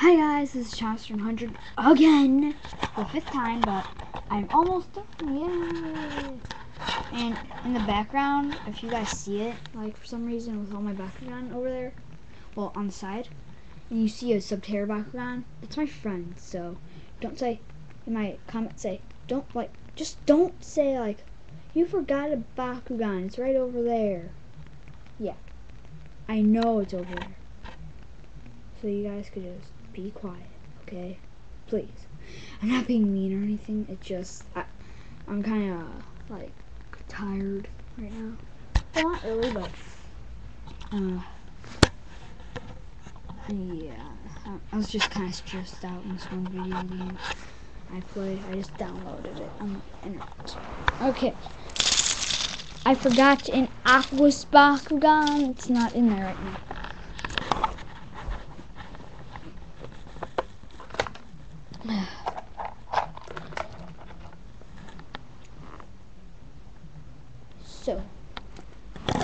Hi guys, this is chaomaster100 again, the fifth time, but I'm almost done, yay! And in the background, if you guys see it, like for some reason with all my background over there, well on the side, and you see a Subterra background, it's my friend, so don't say, in my comment say, don't like, just don't say like, you forgot a Bakugan, it's right over there. Yeah, I know it's over there. So you guys could just be quiet, okay? Please. I'm not being mean or anything. It's just I, I'm kind of like tired right now. Well, not really, but uh, yeah. I, I was just kind of stressed out in this one video game I played. I just downloaded it on the internet. Okay. I forgot an Aquos Bakugan. It's not in there right now. So,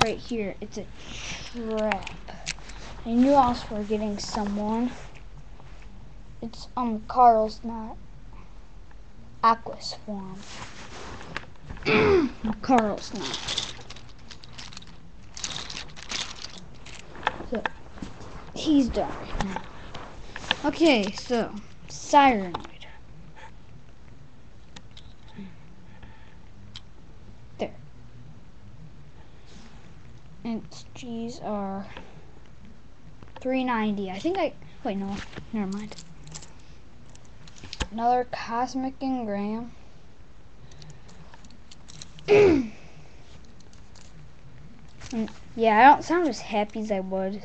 right here, it's a trap. I knew I was forgetting someone. It's um Carl's not Aquos form. Carl's not. So, he's done. Okay, so Cyranoid. There. And its G's are 390. I think I, wait, no, never mind. Another Cosmic Ingram. yeah, I don't sound as happy as I would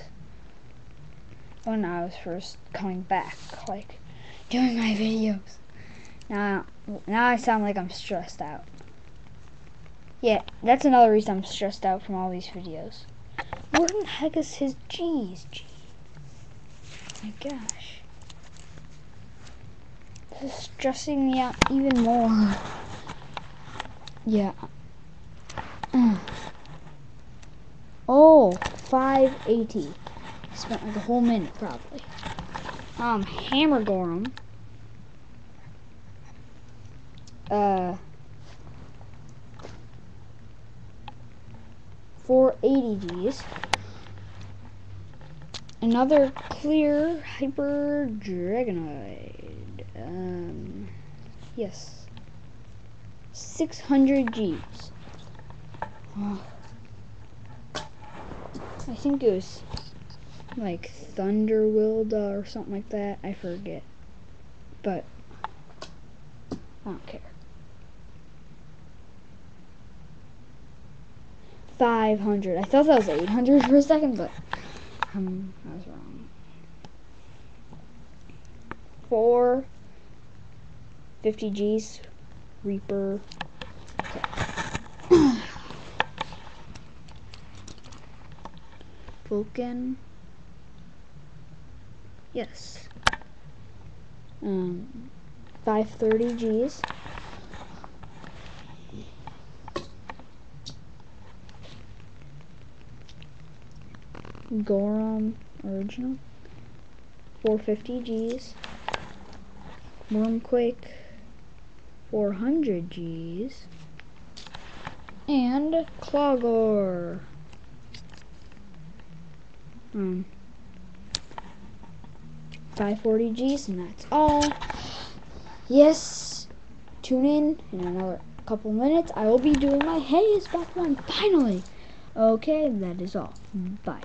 when I was first coming back, like doing my videos. Now, now I sound like I'm stressed out. Yeah, that's another reason I'm stressed out from all these videos. Where the heck is his G's? Gee. My gosh. This is stressing me out even more. Yeah. Oh, 580 spent like a whole minute probably. Um, Hammer Gorem. Uh, 480 Gs. Another clear Hyper Dragonoid. Um, yes. 600 Gs. I think it was like Thunder Wilda or something like that. I forget. But I don't care. 500. I thought that was 800 for a second, but um, I was wrong. 4 50 G's Reaper. Okay. Vulcan. Yes. Um, 530 G's. Gorem original. 450 G's. Wormquake. 400 G's. And Klawgor. Um, 540 Gs, and that's all. Yes, tune in in another couple minutes. I will be doing my Hey, it's back one finally. Okay, that is all. Bye.